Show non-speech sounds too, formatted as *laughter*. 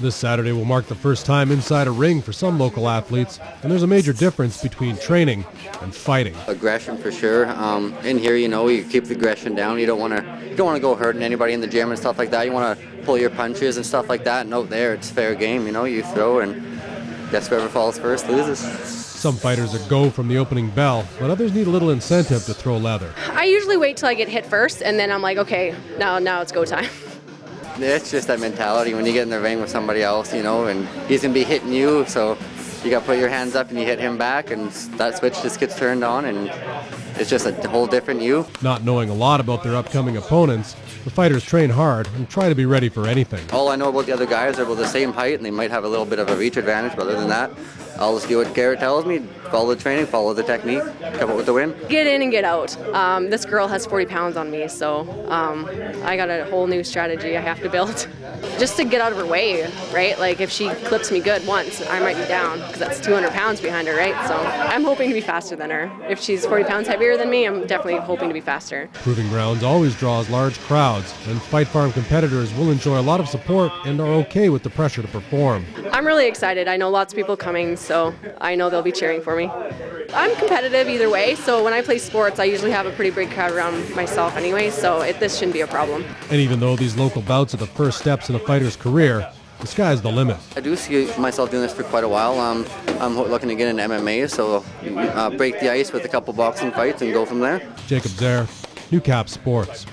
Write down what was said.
This Saturday will mark the first time inside a ring for some local athletes, and there's a major difference between training and fighting. Aggression for sure. Um, in here, you know, you keep the aggression down. You don't want to, you don't want to go hurting anybody in the gym and stuff like that. You want to pull your punches and stuff like that. And out there, it's fair game. You know, you throw and guess whoever falls first loses. Some fighters are go from the opening bell, but others need a little incentive to throw leather. I usually wait till I get hit first, and then I'm like, okay, now now it's go time. *laughs* It's just that mentality when you get in the ring with somebody else, you know, and he's gonna be hitting you, so you got to put your hands up and you hit him back, and that switch just gets turned on, and it's just a whole different you. Not knowing a lot about their upcoming opponents, the fighters train hard and try to be ready for anything. All I know about the other guys are about the same height, and they might have a little bit of a reach advantage, but other than that, I'll just do what Garrett tells me, follow the training, follow the technique, come up with the win. Get in and get out. Um, this girl has 40 pounds on me, so um, I got a whole new strategy I have to build. *laughs* Just to get out of her way, right? Like if she clips me good once, I might be down because that's 200 pounds behind her, right? So I'm hoping to be faster than her. If she's 40 pounds heavier than me, I'm definitely hoping to be faster. Proving Grounds always draws large crowds, and Fight Farm competitors will enjoy a lot of support and are okay with the pressure to perform. I'm really excited. I know lots of people coming, so I know they'll be cheering for me. I'm competitive either way, so when I play sports, I usually have a pretty big crowd around myself anyway, so it, this shouldn't be a problem. And even though these local bouts are the first steps in a fighter's career, the sky's the limit. I do see myself doing this for quite a while. Um, I'm looking to get into MMA, so uh, break the ice with a couple boxing fights and go from there. Jacob Zehr, Newcap Sports.